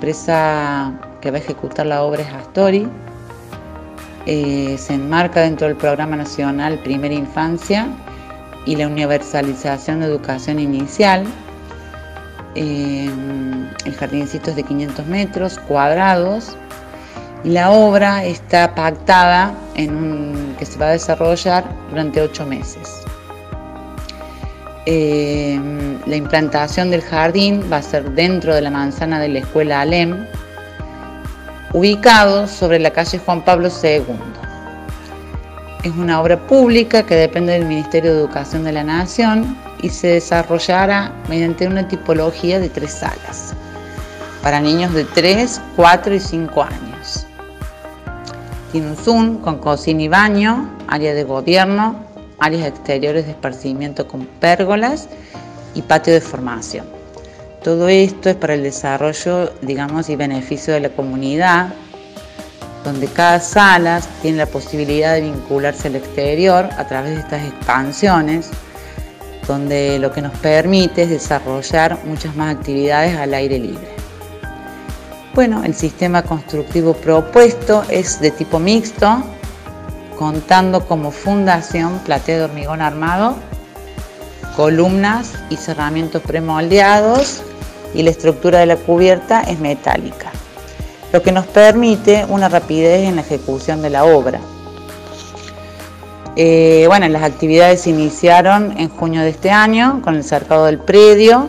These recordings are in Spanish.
empresa que va a ejecutar la obra es Astori. Eh, se enmarca dentro del Programa Nacional Primera Infancia y la universalización de educación inicial. Eh, el jardincito es de 500 metros cuadrados y la obra está pactada en que se va a desarrollar durante ocho meses. Eh, la implantación del jardín va a ser dentro de la manzana de la escuela Alem, ubicado sobre la calle Juan Pablo II. Es una obra pública que depende del Ministerio de Educación de la Nación y se desarrollará mediante una tipología de tres salas para niños de 3, 4 y 5 años. Tiene un Zoom con cocina y baño, área de gobierno, áreas exteriores de esparcimiento con pérgolas y patio de formación. Todo esto es para el desarrollo, digamos, y beneficio de la comunidad, donde cada sala tiene la posibilidad de vincularse al exterior a través de estas expansiones, donde lo que nos permite es desarrollar muchas más actividades al aire libre. Bueno, el sistema constructivo propuesto es de tipo mixto, contando como fundación platea de hormigón armado, columnas y cerramientos premoldeados y la estructura de la cubierta es metálica, lo que nos permite una rapidez en la ejecución de la obra. Eh, bueno, las actividades se iniciaron en junio de este año con el cercado del predio,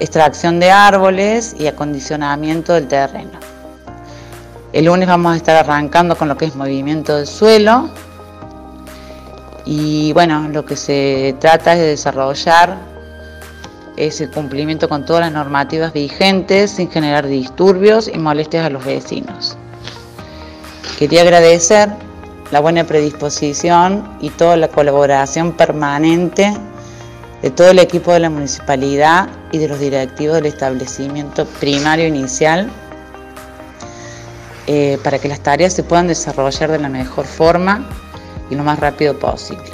extracción de árboles y acondicionamiento del terreno. El lunes vamos a estar arrancando con lo que es movimiento del suelo. Y bueno, lo que se trata es de desarrollar ese cumplimiento con todas las normativas vigentes sin generar disturbios y molestias a los vecinos. Quería agradecer la buena predisposición y toda la colaboración permanente de todo el equipo de la municipalidad y de los directivos del establecimiento primario inicial eh, para que las tareas se puedan desarrollar de la mejor forma y lo más rápido posible.